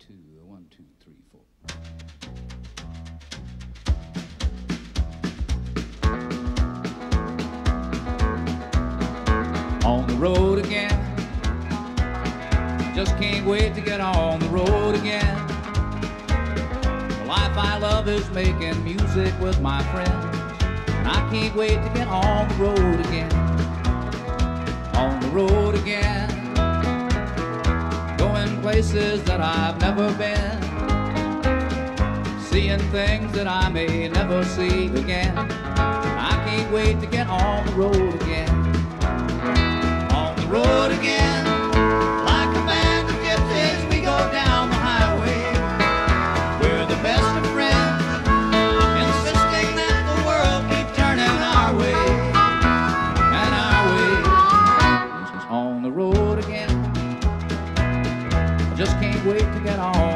two, uh, one, two, three, four. On the road again. Just can't wait to get on the road again. The life I love is making music with my friends. And I can't wait to get on the road places that I've never been. Seeing things that I may never see again. I can't wait to get on the road again. Just can't wait to get on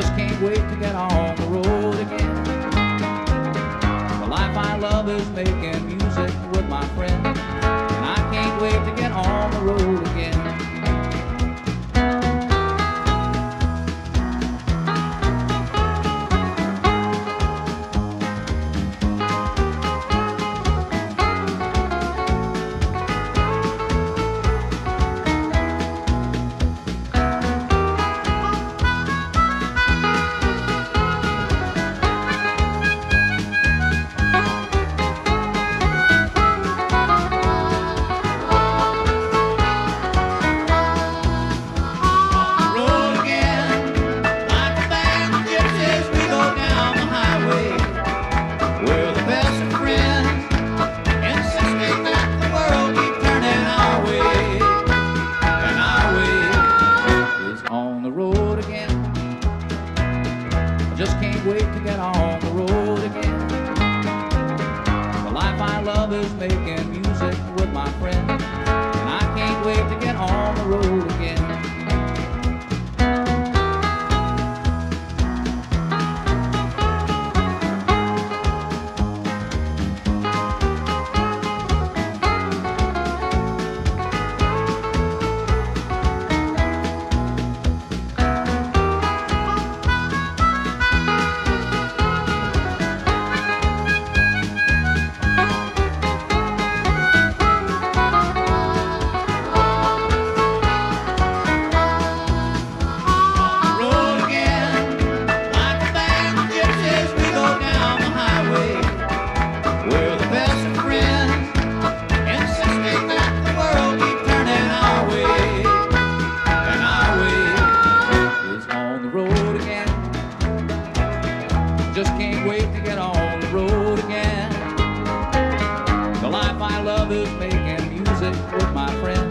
just can't wait to get on the road again. The life I love is making again. Just can't wait to get on road again. Just can't wait to get on the road again. The life I love is making music with my friends.